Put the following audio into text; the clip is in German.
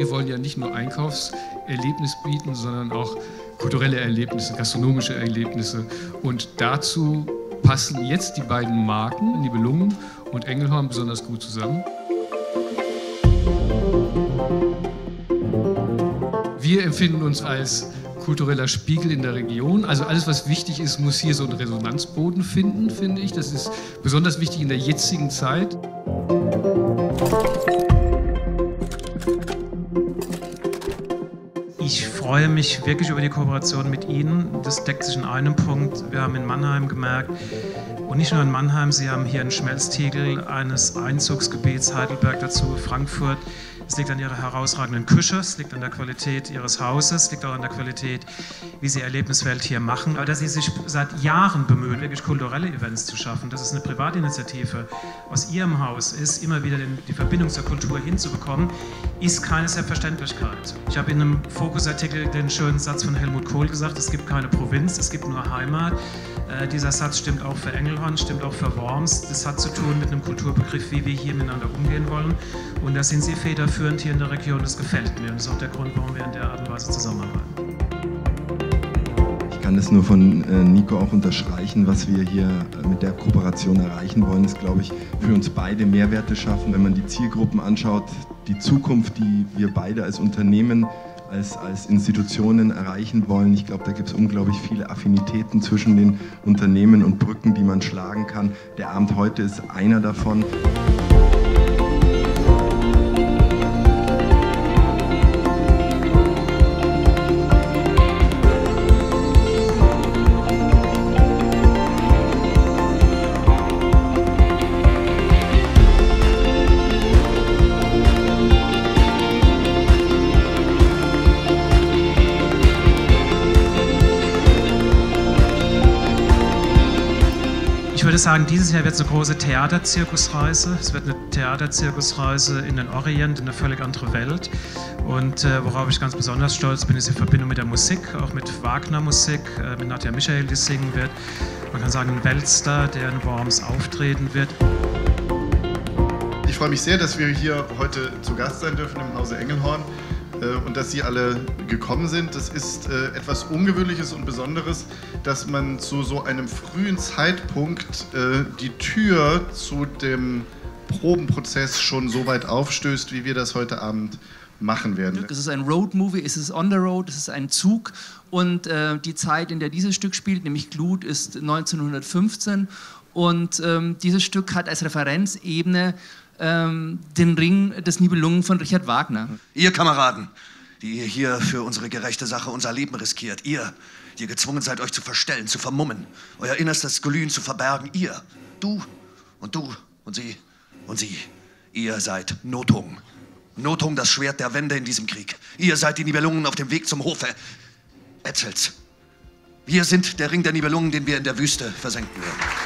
Wir wollen ja nicht nur Einkaufserlebnis bieten, sondern auch kulturelle Erlebnisse, gastronomische Erlebnisse. Und dazu passen jetzt die beiden Marken, Nibelungen und Engelhorn, besonders gut zusammen. Wir empfinden uns als kultureller Spiegel in der Region. Also alles, was wichtig ist, muss hier so einen Resonanzboden finden, finde ich. Das ist besonders wichtig in der jetzigen Zeit. Freue mich wirklich über die Kooperation mit Ihnen. Das deckt sich in einem Punkt. Wir haben in Mannheim gemerkt, und nicht nur in Mannheim, Sie haben hier einen Schmelztiegel eines Einzugsgebiets, Heidelberg dazu, Frankfurt. Es liegt an ihrer herausragenden Küche, es liegt an der Qualität ihres Hauses, es liegt auch an der Qualität, wie sie Erlebniswelt hier machen. Aber dass sie sich seit Jahren bemühen, wirklich kulturelle Events zu schaffen, dass es eine Privatinitiative aus ihrem Haus ist, immer wieder den, die Verbindung zur Kultur hinzubekommen, ist keine Selbstverständlichkeit. Ich habe in einem Fokusartikel den schönen Satz von Helmut Kohl gesagt, es gibt keine Provinz, es gibt nur Heimat. Äh, dieser Satz stimmt auch für Engelhorn, stimmt auch für Worms. Das hat zu tun mit einem Kulturbegriff, wie wir hier miteinander umgehen wollen. Und da sind Sie federführend hier in der Region. Das gefällt mir. Und das ist auch der Grund, warum wir in der Art und Weise zusammenarbeiten. Ich kann das nur von äh, Nico auch unterstreichen, was wir hier äh, mit der Kooperation erreichen wollen, ist, glaube ich, für uns beide Mehrwerte schaffen. Wenn man die Zielgruppen anschaut, die Zukunft, die wir beide als Unternehmen als, als Institutionen erreichen wollen. Ich glaube, da gibt es unglaublich viele Affinitäten zwischen den Unternehmen und Brücken, die man schlagen kann. Der Abend heute ist einer davon. Sagen, dieses Jahr wird es eine große Theaterzirkusreise. Es wird eine Theaterzirkusreise in den Orient, in eine völlig andere Welt. Und äh, worauf ich ganz besonders stolz bin, ist die Verbindung mit der Musik, auch mit Wagner-Musik, äh, mit Nadja Michael, die singen wird. Man kann sagen, ein Weltstar, der in Worms auftreten wird. Ich freue mich sehr, dass wir hier heute zu Gast sein dürfen im Hause Engelhorn. Äh, und dass Sie alle gekommen sind. Das ist äh, etwas Ungewöhnliches und Besonderes, dass man zu so einem frühen Zeitpunkt äh, die Tür zu dem Probenprozess schon so weit aufstößt, wie wir das heute Abend machen werden. Es ist ein Road-Movie, es ist on the road, es ist ein Zug und äh, die Zeit, in der dieses Stück spielt, nämlich Glut, ist 1915 und ähm, dieses Stück hat als Referenzebene ähm, den Ring des Nibelungen von Richard Wagner. Ihr Kameraden, die ihr hier für unsere gerechte Sache unser Leben riskiert, ihr, die gezwungen seid, euch zu verstellen, zu vermummen, euer innerstes Glühen zu verbergen, ihr, du und du und sie und sie, ihr seid Notung. Notung, das Schwert der Wende in diesem Krieg. Ihr seid die Nibelungen auf dem Weg zum Hofe Etzels. Wir sind der Ring der Nibelungen, den wir in der Wüste versenken werden.